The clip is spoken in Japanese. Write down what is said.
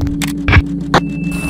ああ。